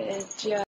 Good job.